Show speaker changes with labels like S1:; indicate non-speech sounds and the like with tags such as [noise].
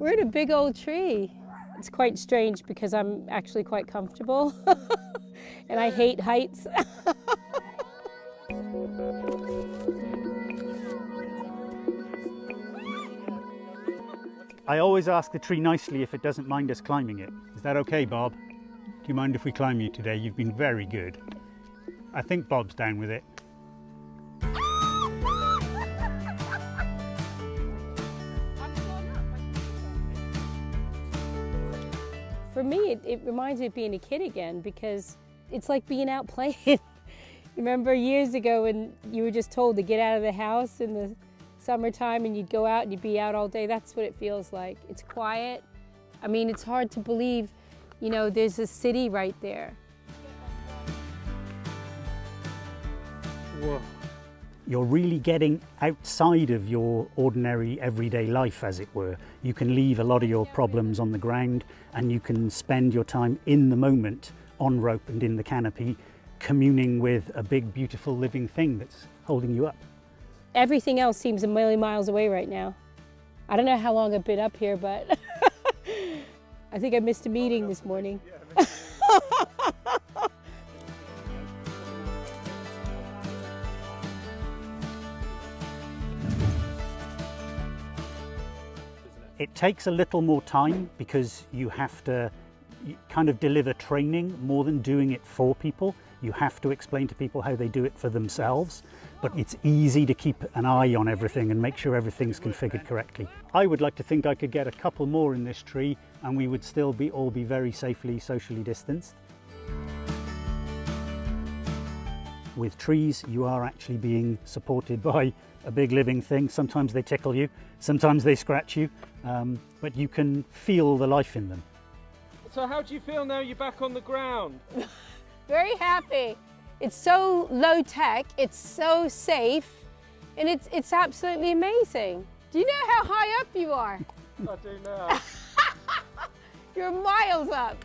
S1: We're in a big old tree. It's quite strange because I'm actually quite comfortable [laughs] and I hate heights. [laughs]
S2: I always ask the tree nicely if it doesn't mind us climbing it. Is that okay, Bob? Do you mind if we climb you today? You've been very good. I think Bob's down with it.
S1: For me, it, it reminds me of being a kid again because it's like being out playing. [laughs] Remember years ago when you were just told to get out of the house in the summertime and you'd go out and you'd be out all day? That's what it feels like. It's quiet. I mean, it's hard to believe, you know, there's a city right there.
S2: Whoa. You're really getting outside of your ordinary everyday life, as it were. You can leave a lot of your problems on the ground and you can spend your time in the moment on rope and in the canopy, communing with a big, beautiful living thing that's holding you up.
S1: Everything else seems a million miles away right now. I don't know how long I've been up here, but [laughs] I think I missed a meeting this morning. [laughs]
S2: It takes a little more time because you have to kind of deliver training more than doing it for people. You have to explain to people how they do it for themselves, but it's easy to keep an eye on everything and make sure everything's configured correctly. I would like to think I could get a couple more in this tree and we would still be all be very safely socially distanced. With trees, you are actually being supported [laughs] by a big living thing. Sometimes they tickle you, sometimes they scratch you, um, but you can feel the life in them.
S3: So how do you feel now you're back on the ground? [laughs]
S1: Very happy. It's so low tech, it's so safe, and it's, it's absolutely amazing. Do you know how high up you are?
S3: I do now. [laughs]
S1: You're miles up.